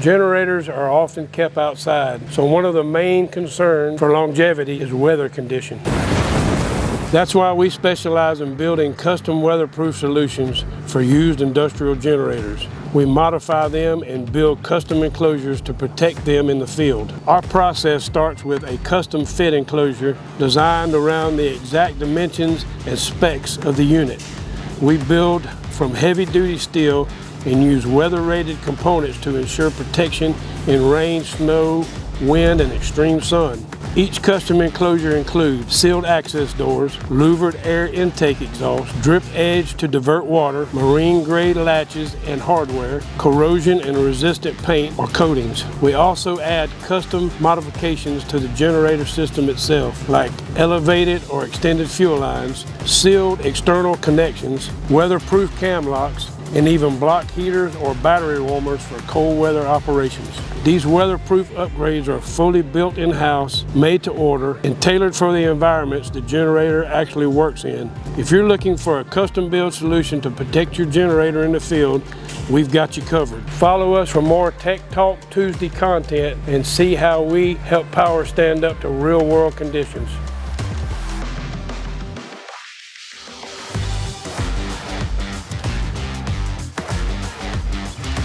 Generators are often kept outside, so one of the main concerns for longevity is weather condition. That's why we specialize in building custom weatherproof solutions for used industrial generators. We modify them and build custom enclosures to protect them in the field. Our process starts with a custom fit enclosure designed around the exact dimensions and specs of the unit. We build from heavy duty steel and use weather rated components to ensure protection in rain, snow, wind, and extreme sun. Each custom enclosure includes sealed access doors, louvered air intake exhaust, drip edge to divert water, marine grade latches and hardware, corrosion and resistant paint or coatings. We also add custom modifications to the generator system itself, like elevated or extended fuel lines, sealed external connections, weatherproof cam locks, and even block heaters or battery warmers for cold weather operations. These weatherproof upgrades are fully built in-house, made to order, and tailored for the environments the generator actually works in. If you're looking for a custom built solution to protect your generator in the field, we've got you covered. Follow us for more Tech Talk Tuesday content and see how we help power stand up to real world conditions.